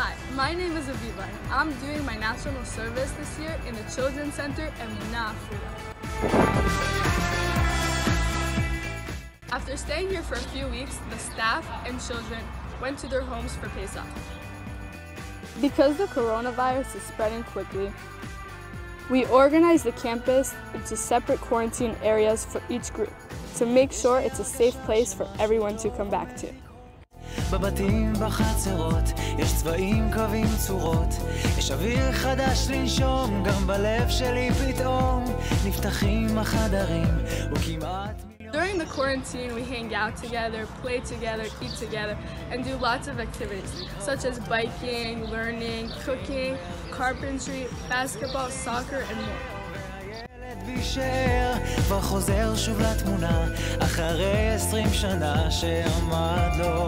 Hi, my name is Aviva I'm doing my national service this year in the Children's Center in Emunah After staying here for a few weeks, the staff and children went to their homes for Pesach. Because the coronavirus is spreading quickly, we organized the campus into separate quarantine areas for each group to make sure it's a safe place for everyone to come back to. בבתים, בחצרות, יש צבעים, קווים, צורות. יש אוויר חדש לנשום, גם בלב שלי פתאום נפתחים החדרים, וכמעט... During the quarantine, we hang out together, play together, eat together, and do lots of activities, such as biking, learning, cooking, carpentry, basketball, soccer, and more. כבר חוזר שוב לתמונה, אחרי עשרים שנה שעמד לו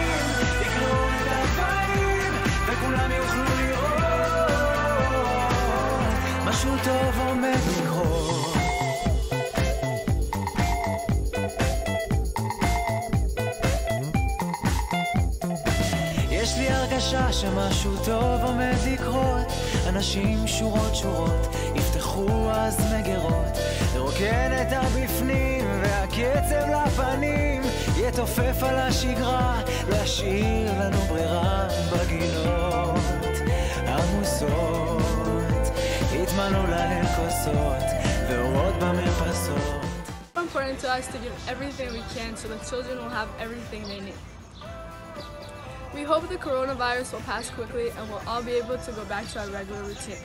עומד לקרות. יש לי הרגשה שמשהו טוב עומד לקרות. אנשים שורות שורות יפתחו אז מגירות לרוקן את הבפנים והקצב לפנים. יתופף על השגרה ישאיר לנו ברירה בגינות יטמנו להן כוסות ואורות במרפסות important to us to give everything we can so the children will have everything they need. We hope the coronavirus will pass quickly and we'll all be able to go back to our regular routine.